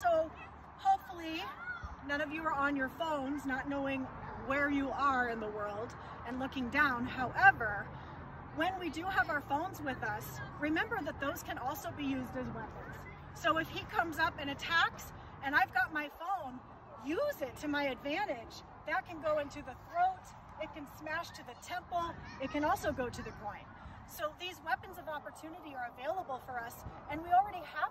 So hopefully none of you are on your phones not knowing where you are in the world and looking down. However, when we do have our phones with us, remember that those can also be used as weapons. So if he comes up and attacks and I've got my phone, use it to my advantage. That can go into the throat, it can smash to the temple, it can also go to the groin. So these weapons of opportunity are available for us and we already have.